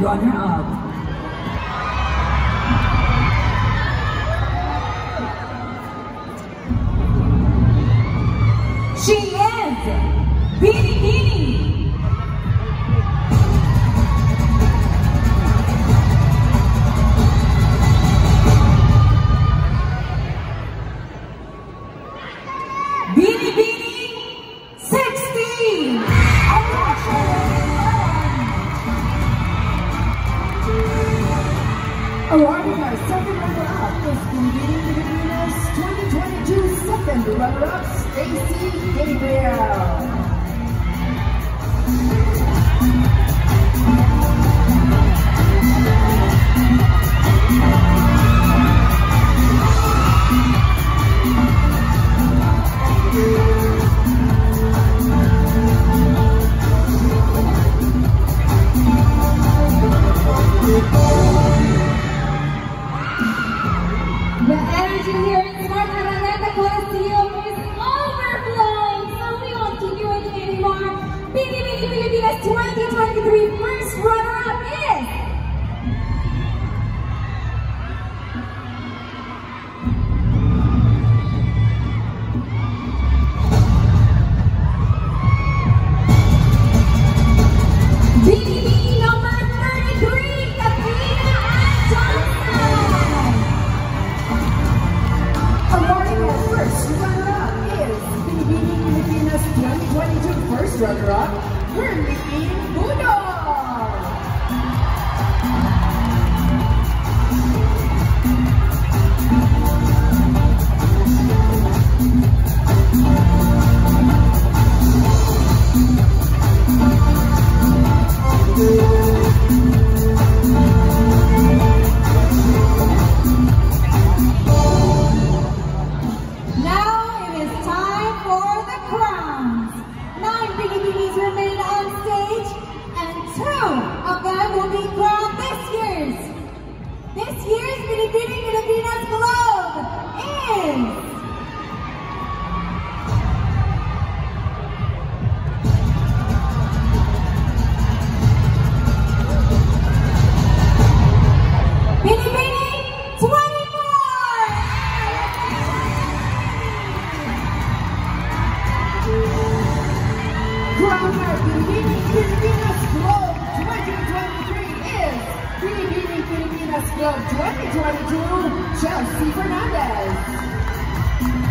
second runner-up. Awarding our second runner-up is Binibining Pilipinas 2022 second runner-up, Stacey Gabriel. 2023 first runner-up is number 33, Katrina Johnson. Awarding our first runner-up is Binibining Pilipinas 2022 first runner-up, Herlene Budol. Now They'll join me to do Chelsea Fernandez.